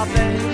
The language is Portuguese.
jovem